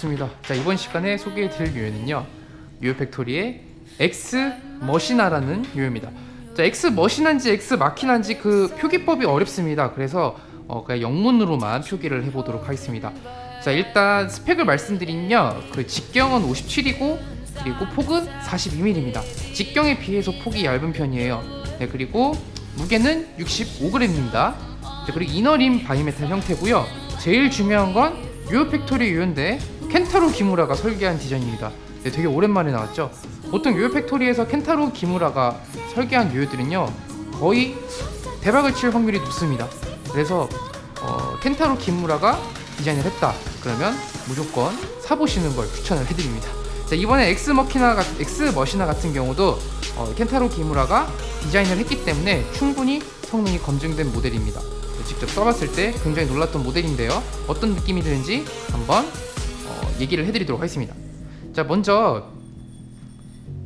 좋습니다. 자 이번 시간에 소개해드릴 요요는요 요요 팩토리의 X 머시나라는 요요입니다. 자 X 머신한지 X 마키난지 그 표기법이 어렵습니다. 그래서 어, 그냥 영문으로만 표기를 해보도록 하겠습니다. 자 일단 스펙을 말씀드리면요 그 직경은 57이고 그리고 폭은 42mm입니다. 직경에 비해서 폭이 얇은 편이에요. 네 그리고 무게는 65g입니다. 그리고 inner rim 바이메탈 형태고요. 제일 중요한 건 요요 팩토리 요요인데 켄타로 기무라가 설계한 디자인입니다. 네, 되게 오랜만에 나왔죠. 보통 요요 팩토리에서 켄타로 기무라가 설계한 요요들은요 거의 대박을 칠 확률이 높습니다. 그래서 어, 켄타로 기무라가 디자인을 했다. 그러면 무조건 사보시는 걸 추천을 해드립니다. 자, 이번에 엑스 머키나 엑스 머시나 같은 경우도 어, 켄타로 기무라가 디자인을 했기 때문에 충분히 성능이 검증된 모델입니다. 직접 써봤을 때 굉장히 놀랐던 모델인데요. 어떤 느낌이 드는지 한번 어, 얘기를 해드리도록 하겠습니다. 자, 먼저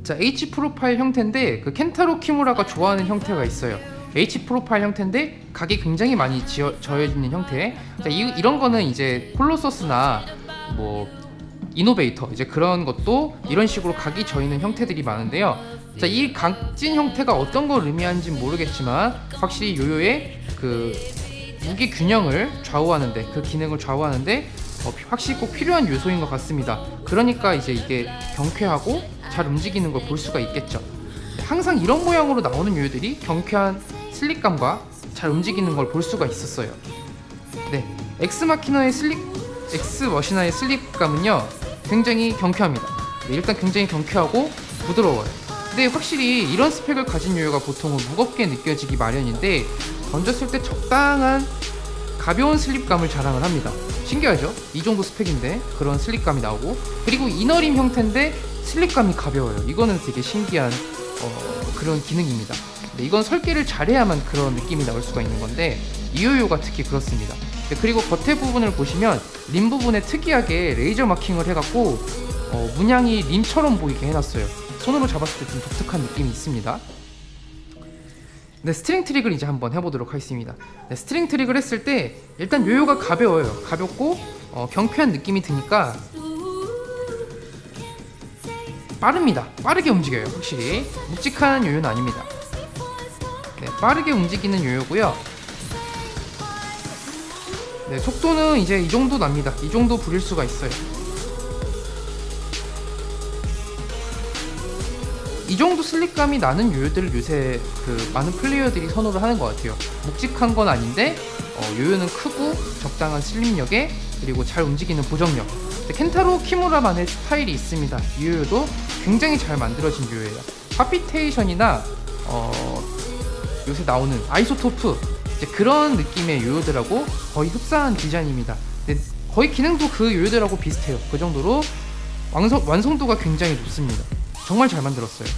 자 H 프로파일 형태인데 그 켄타로 키무라가 좋아하는 형태가 있어요. H 프로파일 형태인데 각이 굉장히 많이 지어, 저어 있는 형태. 자, 이, 이런 거는 이제 콜로서스나 뭐 이노베이터 이제 그런 것도 이런 식으로 각이 져 있는 형태들이 많은데요. 자, 이 각진 형태가 어떤 걸 의미하는지 모르겠지만 확실히 요요의 그 무게 균형을 좌우하는데 그 기능을 좌우하는데 어, 확실히 꼭 필요한 요소인 것 같습니다. 그러니까 이제 이게 경쾌하고 잘 움직이는 걸 볼 수가 있겠죠. 항상 이런 모양으로 나오는 요요들이 경쾌한 sleep감과 잘 움직이는 걸 볼 수가 있었어요. 네, 엑스 마키너의 sleep, 엑스 머시나의 sleep감은요 굉장히 경쾌합니다. 네, 일단 굉장히 경쾌하고 부드러워요. 근데 확실히 이런 스펙을 가진 요요가 보통은 무겁게 느껴지기 마련인데 던졌을 때 적당한 가벼운 슬립감을 자랑을 합니다. 신기하죠? 이 정도 스펙인데 그런 슬립감이 나오고 그리고 이너림 형태인데 슬립감이 가벼워요. 이거는 되게 신기한 어, 그런 기능입니다. 네, 이건 설계를 잘해야만 그런 느낌이 나올 수가 있는 건데 이요요가 특히 그렇습니다. 네, 그리고 겉에 부분을 보시면 림 부분에 특이하게 레이저 marking을 해갖고 어, 문양이 rim처럼 보이게 해놨어요. 손으로 잡았을 때 좀 독특한 느낌이 있습니다. 네, string trick을 이제 한번 해보도록 하겠습니다. 네, string trick을 했을 때 일단 요요가 가벼워요. 가볍고 어, 경쾌한 느낌이 드니까 빠릅니다. 빠르게 움직여요. 확실히 묵직한 요요는 아닙니다. 네, 빠르게 움직이는 요요고요. 네, 속도는 이제 이 정도 납니다. 이 정도 부릴 수가 있어요. 이 정도 슬립감이 나는 요요들을 요새 그 많은 플레이어들이 선호를 하는 것 같아요. 묵직한 건 아닌데 어, 요요는 크고 적당한 슬립력에 그리고 잘 움직이는 보정력. 켄타로 키무라만의 스타일이 있습니다. 이 요요도 굉장히 잘 만들어진 요요예요. 파피테이션이나 어, 요새 나오는 아이소토프 이제 그런 느낌의 요요들하고 거의 흡사한 디자인입니다. 거의 기능도 그 요요들하고 비슷해요. 그 정도로 완성, 완성도가 굉장히 높습니다. 정말 잘 만들었어요.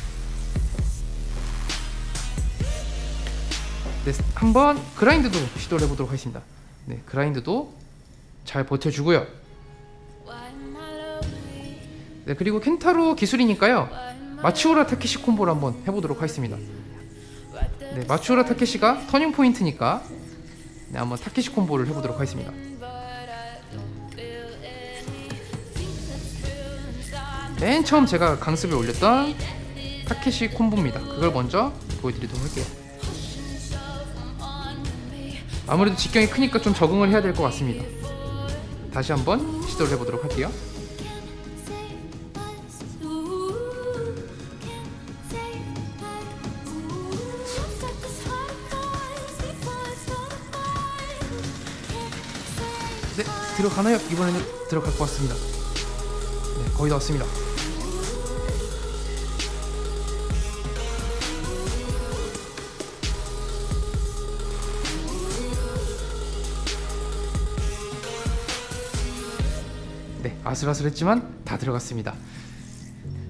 네, 한번 그라인드도 시도를 해보도록 하겠습니다. 네, 그라인드도 잘 버텨주고요. 네, 그리고 켄타로 기술이니까요. 마츠우라 타케시 combo를 한번 해보도록 하겠습니다. 네, 마츠우라 타케시가 터닝 포인트니까 네, 한번 타케시 combo를 해보도록 하겠습니다. 맨 처음 제가 강습에 올렸던 타케시 combo입니다. 그걸 먼저 보여드리도록 할게요. 아무래도 직경이 크니까 좀 적응을 해야 될 것 같습니다. 다시 한번 시도를 해보도록 할게요. 네, 들어가나요? 이번에는 들어갈 것 같습니다. 네, 거의 다 왔습니다. 네, 아슬아슬했지만 다 들어갔습니다.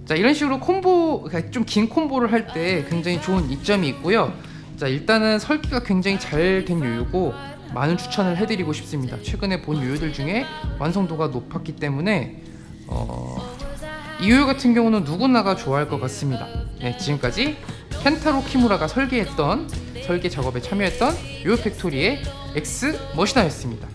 자, 이런 식으로 콤보, 그러니까 좀 긴 combo를 할 때 굉장히 좋은 이점이 있고요. 자, 일단은 설계가 굉장히 잘 된 요요고 많은 추천을 해드리고 싶습니다. 최근에 본 요요들 중에 완성도가 높았기 때문에 어, 이 요요 같은 경우는 누구나가 좋아할 것 같습니다. 네, 지금까지 켄타로 키무라가 설계했던 설계 작업에 참여했던 요요 팩토리의 X 머시나였습니다.